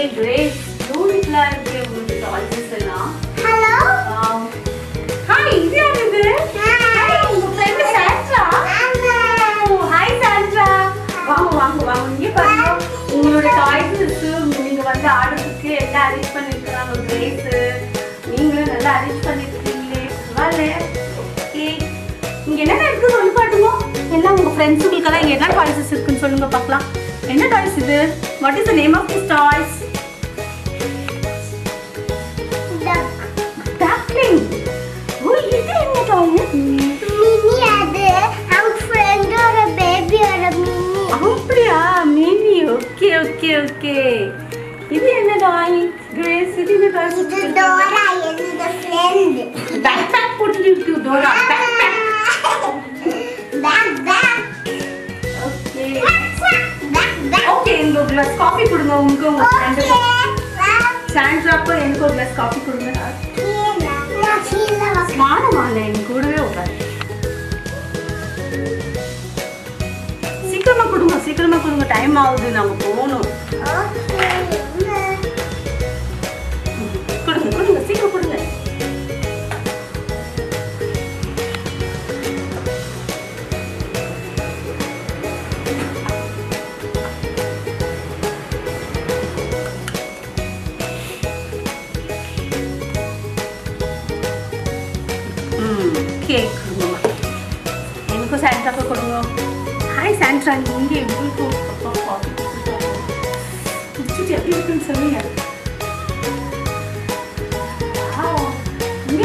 ஏ grace பியூட்டிஃபுல்லாக இருக்கு உங்களுக்கு டாய்ஸஸ் எல்லாம். ஹலோ ஹாய் இது யார் இது Hi, உங்க ஃப்ரெண்ட் சாண்ட்ரா? Hi Sandra. வாங்க வாங்க வாங்க. இங்கே பாருங்க. உங்களோட டாய்ஸஸ் நீங்க வந்து ஆர்டருக்கு எல்லாம் அரேஞ்ச் பண்ணிருக்காங்க கிரேஸ் நீங்களும் நல்லா அரேஞ்ச் பண்ணிருக்கீங்களே. பரவாயில்ல. ஓகே இங்க என்னென்ன இருக்கு? சொல்லி காட்டுங்க. எல்லாம் உங்க ஃப்ரெண்ட்ஸுங்களுக்கெல்லாம் இங்க என்ன டாய்ஸஸ் இருக்குன்னு சொல்லுங்க பார்க்கலாம். என்ன டாய்ஸ் இது? What is the name of this toys இது டோரா என்னோட ஃப்ரெண்ட் பேக் பேக் போட்டுட்டு இருக்கு Dora bag bag bag bag okay bag bag okay இந்த ஒரு கிளாஸ் காஃபி கொடுங்க உங்களுக்கு உங்க ஃப்ரெண்டு சாண்ட்ராக்கு எனக்கு ஒரு கிளாஸ் காஃபி கொடுங்க வானமால என் கூடவே உட்காரு சீக்கிரமா கொடுங்க சீக்கிரமா கொடுங்க டைம் ஆகுது நாங்க போகணும் கொடுங்க கொடுங்க சீக்கிரம் கொடுங்க. கேக் கொடுங்கம்மா எனக்கும் சாண்ட்ராக்கு கொடுங்க. ஹாய் சாண்ட்ரா நீங்க எப்படி காஃபி குடிச்சிட்டு எப்படி இருக்குன்னு சொல்லுங்க Wow. இங்க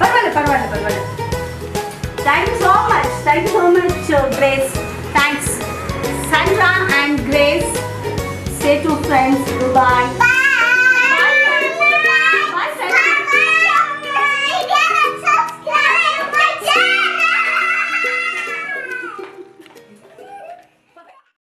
பரவாயில்ல பரவாயில்ல பரவாயில்ல thank you so much thank you so much Grace thanks Sandra and Grace say to friends bye Bye.